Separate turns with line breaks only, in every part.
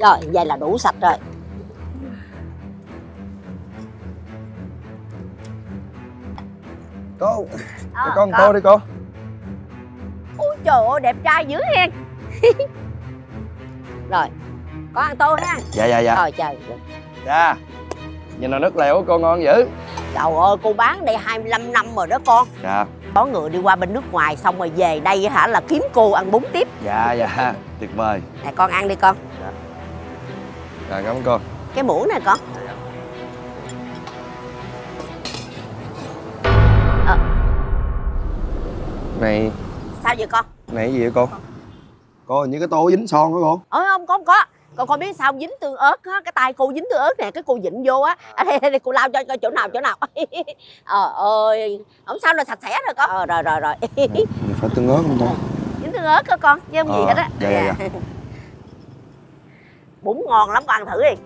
rồi vậy là đủ sạch rồi.
Cô
Ờ,
cho con tô đi cô.
Ôi trời ơi đẹp trai dữ hen. Rồi Có ăn tô ha.
Dạ dạ dạ.
Rồi trời
dạ. Nhìn là nước lèo của cô ngon dữ.
Trời ơi cô bán đây 25 năm rồi đó con.
Dạ.
Có người đi qua bên nước ngoài xong rồi về đây hả là kiếm cô ăn bún tiếp.
Dạ dạ. Tuyệt vời.
Nè con ăn đi con.
Dạ cảm ơn cô.
Cái muỗng này con.
Này.
Sao vậy con?
Này cái gì vậy cô? Cô hình như cái tô dính son hả cô.
Ôi không con có. Con con biết sao dính tương ớt á cái tay cô dính tương ớt nè cái cô dịnh vô á. À, đây, đây, đây, cô lao cho coi chỗ nào chỗ nào. Ờ ơi không sao là sạch sẽ rồi con. Ờ rồi rồi rồi.
Phải tương ớt không ta?
Dính tương ớt đó con chứ không gì
Ờ,
hết á.
dạ, dạ, dạ.
bún ngon lắm con ăn thử đi.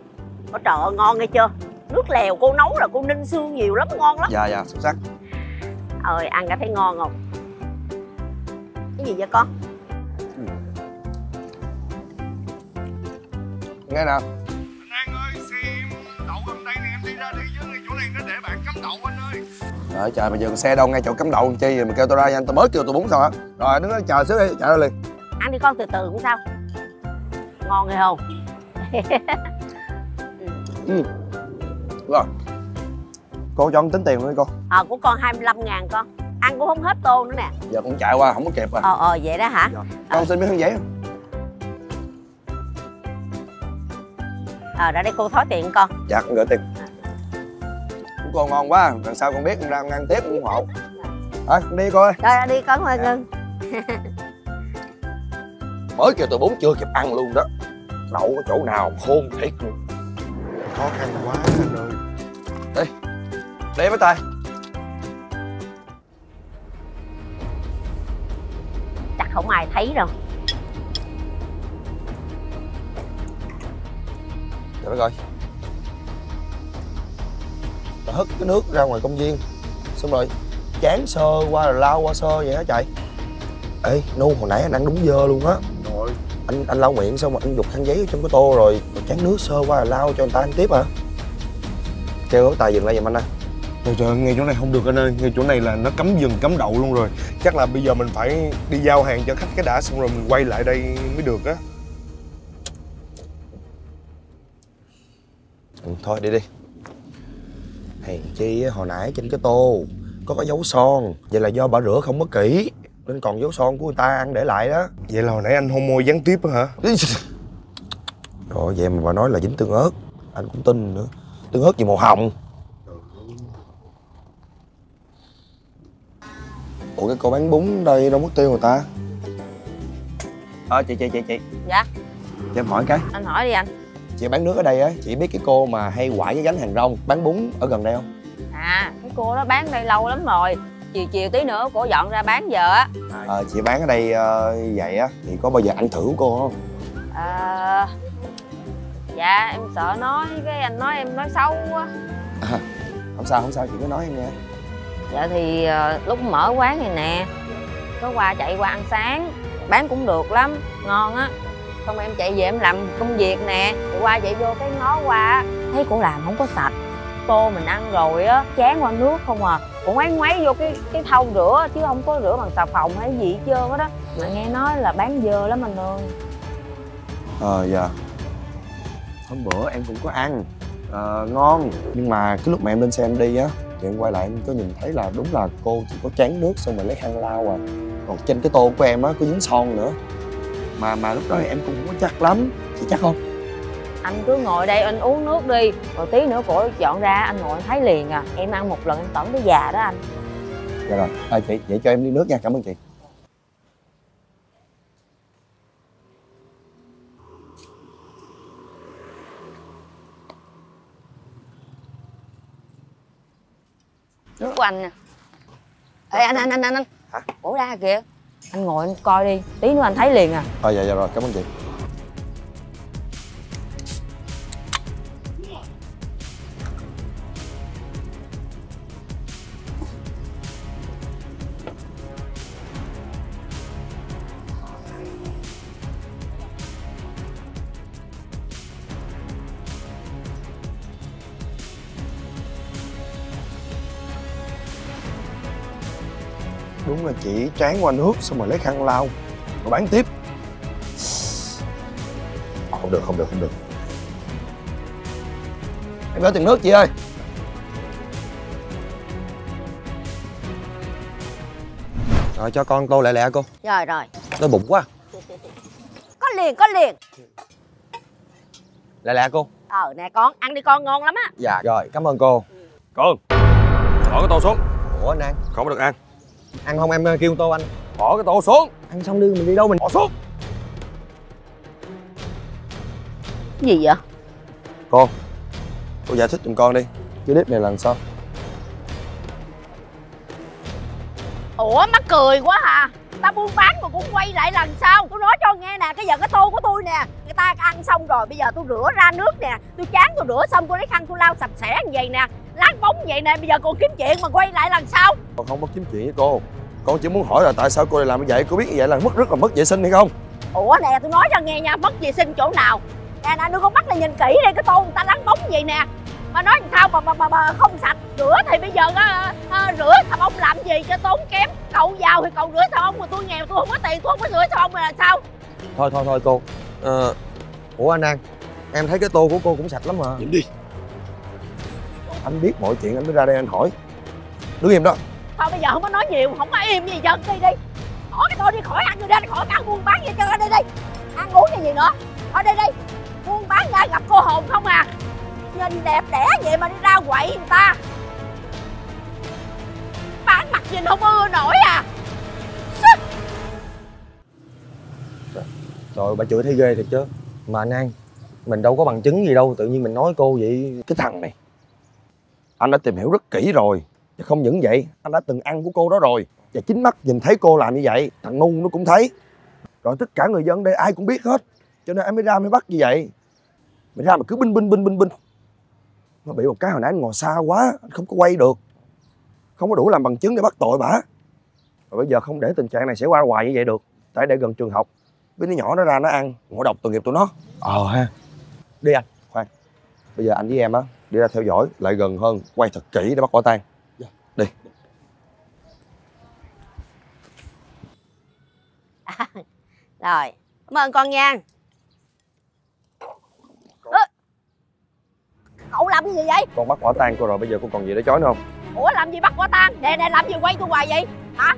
Có trời ơi ngon nghe chưa? Nước lèo cô nấu là cô ninh xương nhiều lắm ngon lắm.
Dạ dạ xuất sắc.
Ơi ăn cả thấy ngon không cái gì vậy con?
Nghe nào.
An ơi xem. Đậu em đi ra đi chứ chỗ này nó để bạn cắm đậu anh ơi.
Trời trời bây giờ còn xe đâu ngay chỗ cắm đậu làm chi rồi mà kêu tôi ra anh tôi mới kêu tôi bún sao á rồi đứng đó chờ xíu đi chạy ra liền.
Ăn đi con từ từ cũng sao. Ngon hay không
rồi. Cô cho con tính tiền luôn đi cô.
Ờ của con 25 ngàn con. Ăn cũng không hết tô nữa nè.
Giờ cũng chạy qua không có kịp à
ờ ờ vậy đó hả?
Con xin miếng khăn giấy không?
Ờ ra đây cô thói tiền con.
Dạ con gửi tiền. Của cô ngon quá lần sau con biết con ra con ăn tiếp con ủng hộ. Thôi con đi cô ơi.
Rồi đi con ơi ngưng
mới kêu tôi bún chưa kịp ăn luôn đó đậu có chỗ nào khôn thiệt luôn.
Khó khăn quá anh ơi.
Đi với tay.
Chắc không ai thấy đâu.
Trời đất ơi Trời hất cái nước ra ngoài công viên. Xong rồi chán sơ qua rồi lao qua sơ vậy hả chạy Ê Nu hồi nãy anh ăn đúng dơ luôn á Anh anh lau miệng xong rồi anh dục khăn giấy ở trong cái tô rồi. Chán nước sơ qua rồi lao cho người ta ăn tiếp hả? Kêu cái tài dừng lại giùm anh ơi
Trời trời ngay chỗ này không được anh ơi. Ngay chỗ này là nó cấm dừng cấm đậu luôn rồi. Chắc là bây giờ mình phải đi giao hàng cho khách cái đã Xong rồi mình quay lại đây mới được á.
Ừ, Thôi đi đi. Hèn chi hồi nãy trên cái tô Có cái dấu son. Vậy là do bà rửa không có kỹ Nên còn dấu son của người ta ăn để lại đó.
Vậy là hồi nãy anh hôn môi gián tiếp á hả?
Rồi vậy mà bà nói là dính tương ớt. Anh cũng tin nữa. Tương ớt gì màu hồng? Ủa cái cô bán bún đây đâu mất tiêu người ta? Ờ chị chị chị chị.
Dạ.
Chị em hỏi cái.
Anh hỏi đi anh.
Chị bán nước ở đây á Chị biết cái cô mà hay quải cái gánh hàng rong Bán bún ở gần đây không?
À, cái cô đó bán đây lâu lắm rồi Chiều chiều tí nữa cổ dọn ra bán giờ á.
Ờ chị bán ở đây ờ, vậy á Thì có bao giờ ăn thử cô không?
À, Dạ em sợ nói cái anh nói em nói xấu quá.
Không sao không sao chị cứ nói em nghe.
Dạ thì ờ, lúc mở quán này nè Có qua chạy qua ăn sáng Bán cũng được lắm, ngon á. Xong em chạy về em làm công việc nè Thì qua chạy vô cái ngó qua Thấy cổ làm không có sạch. Tô mình ăn rồi á, chán qua nước không à cũng ngoáy ngoáy vô cái cái thau rửa, Chứ không có rửa bằng xà phòng hay gì hết trơn đó. Mà nghe nói là bán dơ lắm anh ơi.
Ờ dạ. Hôm bữa em cũng có ăn. Ờ ngon. Nhưng mà cái lúc mà em lên xe em đi á, Thì em quay lại em có nhìn thấy là đúng là cô chỉ có chán nước xong rồi lấy khăn lau à. Còn trên cái tô của em á, có dính son nữa. Mà mà lúc đó em cũng không có chắc lắm. Chị chắc không?
Anh cứ ngồi đây anh uống nước đi. Rồi tí nữa cổ dọn ra anh ngồi anh thấy liền à. Em ăn một lần em tẩm tới già đó anh.
Dạ rồi. À, chị vậy cho em ly nước nha. Cảm ơn chị.
Nước của anh nè. Ê anh anh anh anh anh.
Hả?
cổ ra kìa. Anh ngồi anh coi đi. Tí nữa anh thấy liền à.
Ờ dạ dạ rồi. Cảm ơn chị đúng là chỉ tráng qua nước xong rồi lấy khăn lau. Rồi bán tiếp. Không được không được không được. Em gửi tiền nước chị ơi. Rồi cho con tô lẹ lẹ cô.
Rồi rồi.
Đói bụng quá.
Có liền có liền.
Lẹ lẹ cô.
Ờ nè con ăn đi con ngon lắm á.
Dạ rồi cảm ơn cô.
Con bỏ cái tô xuống.
Ủa anh ăn
không có được ăn
ăn không em kêu tô anh.
Bỏ cái tô xuống.
Ăn xong đi mình đi đâu mình?
Bỏ xuống.
Cái gì vậy?
Cô cô giải thích giùm con đi. Cái clip này là làm sao?
Ủa mắc cười quá à. Ta buôn bán mà cũng quay lại lần sau tôi nói cho nghe nè cái giờ cái tô của tôi nè người ta ăn xong rồi bây giờ tôi rửa ra nước nè. Tôi chán tôi rửa xong tôi lấy khăn tôi lau sạch sẽ như vậy nè lát bóng vậy nè bây giờ còn kiếm chuyện mà quay lại lần sau
con không mất kiếm chuyện với cô. Con chỉ muốn hỏi là tại sao cô lại làm như vậy? Cô biết như vậy là mất rất là mất vệ sinh hay không?
Ủa nè tôi nói cho nghe nha mất vệ sinh chỗ nào? Nè nè đưa con mắt là nhìn kỹ đi cái tô người ta lắng bóng vậy nè. Mà nói làm sao mà, mà, mà, mà không sạch? Rửa thì bây giờ á, à, rửa xà bông làm gì? Cho tốn kém cậu giàu thì cậu rửa xà bông mà tôi nghèo tôi không có tiền tôi không có rửa xà bông là sao?
Thôi thôi thôi cô. Ờ ủa anh an em thấy cái tô của cô cũng sạch lắm mà.
Nhìn đi
anh biết mọi chuyện anh mới ra đây anh hỏi. Đứng im đó.
Thôi bây giờ không có nói nhiều không có im gì chân đi đi. Bỏ cái tô đi khỏi ăn rồi đi khỏi ăn buôn bán gì cho đi đi. Ăn uống cái gì nữa? Thôi đi đi. Buôn bán ra gặp cô hồn không à. Nhìn đẹp đẽ vậy mà đi ra quậy người ta. Bán mặt nhìn không ưa nổi à.
Rồi bà chửi thấy ghê thiệt chứ. Mà anh an mình đâu có bằng chứng gì đâu tự nhiên mình nói cô vậy. Cái thằng này anh đã tìm hiểu rất kỹ rồi. Chứ không những vậy anh đã từng ăn của cô đó rồi. Và chính mắt nhìn thấy cô làm như vậy thằng nu nó cũng thấy. Rồi tất cả người dân đây ai cũng biết hết. Cho nên anh mới ra mới bắt như vậy. Mày ra mà cứ binh binh binh binh binh. Nó bị một cái hồi nãy anh ngồi xa quá anh không có quay được. Không có đủ làm bằng chứng để bắt tội bả và bây giờ không để tình trạng này xảy ra hoài như vậy được. Tại để gần trường học. Với đứa nhỏ nó ra nó ăn ngộ độc tội nghiệp tụi nó. Ờ ha. Đi anh khoan. Bây giờ anh với em á đi ra theo dõi lại gần hơn quay thật kỹ để bắt quả tang. Đi.
Rồi cảm ơn con nha. Cậu làm cái gì vậy?
Con bắt quả tang cô rồi bây giờ cô còn gì để chối nữa không?
Ủa làm gì bắt quả tang? Nè nè làm gì quay tôi hoài vậy? Hả?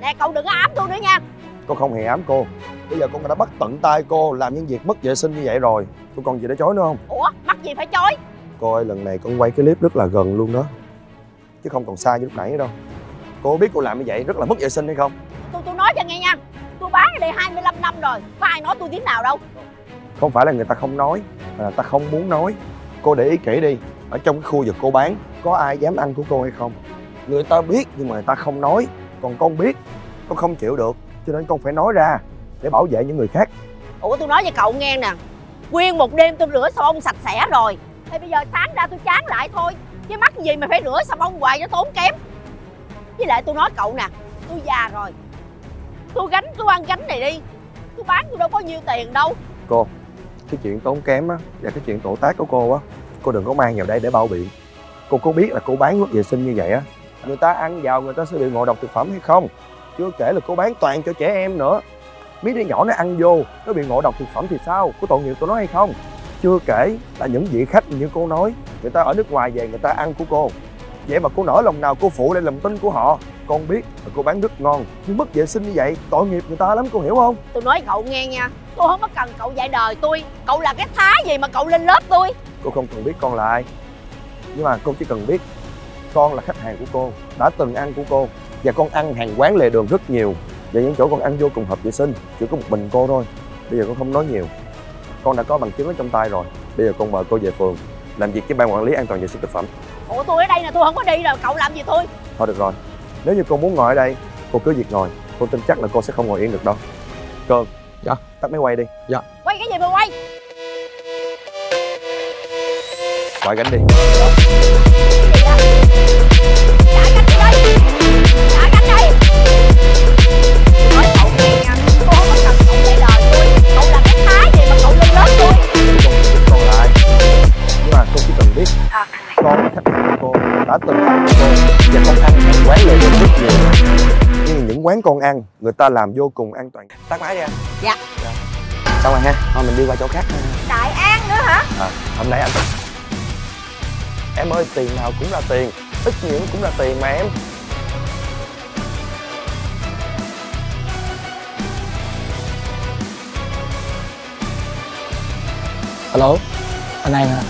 Nè cậu đừng có ám tôi nữa nha.
Con không hề ám cô. Bây giờ con đã bắt tận tay cô làm những việc mất vệ sinh như vậy rồi. Cô còn gì để chối nữa không?
Ủa mắc gì phải chối
cô ơi lần này con quay cái clip rất là gần luôn đó. Chứ không còn xa như lúc nãy nữa đâu. Cô biết cô làm như vậy rất là mất vệ sinh hay không?
Tôi tôi nói cho nghe nha. Tôi bán ở đây 25 năm rồi. Có ai nói tôi tiếng nào đâu.
Không phải là người ta không nói mà là ta không muốn nói. Cô để ý kỹ đi. Ở trong cái khu vực cô bán có ai dám ăn của cô hay không? Người ta biết nhưng mà người ta không nói. Còn con biết con không chịu được. Cho nên con phải nói ra để bảo vệ những người khác.
Ủa tôi nói cho cậu nghe nè. Nguyên một đêm tôi rửa xà bông sạch sẽ rồi thì bây giờ sáng ra tôi chán lại thôi. Chứ mắc gì mà phải rửa xà bông hoài nó tốn kém? Với lại tôi nói cậu nè, tôi già rồi. Tôi gánh, tôi ăn gánh này đi. Tôi bán tôi đâu có nhiêu tiền đâu.
Cô, cái chuyện tốn kém á, và cái chuyện tổ tác của cô á, cô đừng có mang vào đây để bao biện. Cô có biết là cô bán mất vệ sinh như vậy á, người ta ăn vào người ta sẽ bị ngộ độc thực phẩm hay không? Chưa kể là cô bán toàn cho trẻ em nữa. Mấy đứa nhỏ nó ăn vô, nó bị ngộ độc thực phẩm thì sao? Có tội nghiệp tụi nó hay không? Chưa kể là những vị khách như cô nói người ta ở nước ngoài về người ta ăn của cô. Vậy mà cô nỡ lòng nào cô phụ lại lòng tin của họ? Con biết là cô bán rất ngon nhưng mất vệ sinh như vậy tội nghiệp người ta lắm cô hiểu không?
Tôi nói cậu nghe nha tôi không có cần cậu dạy đời tôi. Cậu là cái thá gì mà cậu lên lớp tôi?
Cô không cần biết con là ai nhưng mà cô chỉ cần biết con là khách hàng của cô đã từng ăn của cô và con ăn hàng quán lề đường rất nhiều. Và những chỗ con ăn vô cùng hợp vệ sinh chỉ có một mình cô thôi. Bây giờ con không nói nhiều con đã có bằng chứng ở trong tay rồi. Bây giờ con mời cô về phường làm việc với ban quản lý an toàn vệ sinh thực phẩm.
Ủa tôi ở đây nè tôi không có đi rồi cậu làm gì tôi?
Thôi được rồi nếu như cô muốn ngồi ở đây cô cứ việc ngồi. Cô tin chắc là cô sẽ không ngồi yên được đâu. Cơn
Dạ.
tắt máy quay đi.
Quay cái gì mà quay?
Quay gánh đi.
Trả cánh đi. Trả cánh đi
con ăn người ta làm vô cùng an toàn. Tắt máy đi anh
Dạ.
xong rồi ha thôi mình đi qua chỗ khác.
Đại an nữa hả?
À, hôm nay anh em ơi tiền nào cũng là tiền ít nhiều cũng là tiền mà em.
Alo anh an hả